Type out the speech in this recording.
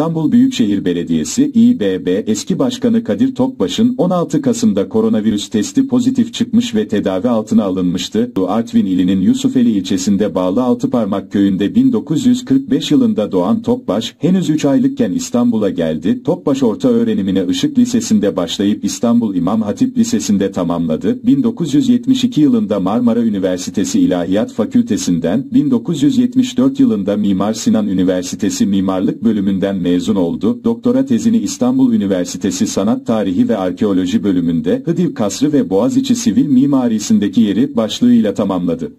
İstanbul Büyükşehir Belediyesi İBB eski başkanı Kadir Topbaş'ın 16 Kasım'da koronavirüs testi pozitif çıkmış ve tedavi altına alınmıştı. Artvin ilinin Yusufeli ilçesinde bağlı Altıparmak köyünde 1945 yılında doğan Topbaş, henüz 3 aylıkken İstanbul'a geldi. Topbaş orta öğrenimine Işık Lisesi'nde başlayıp İstanbul İmam Hatip Lisesi'nde tamamladı. 1972 yılında Marmara Üniversitesi İlahiyat Fakültesinden, 1974 yılında Mimar Sinan Üniversitesi Mimarlık bölümünden mezun oldu. Doktora tezini İstanbul Üniversitesi Sanat Tarihi ve Arkeoloji bölümünde Hıdiv Kasrı ve Boğaziçi Sivil Mimarisindeki yeri başlığıyla tamamladı.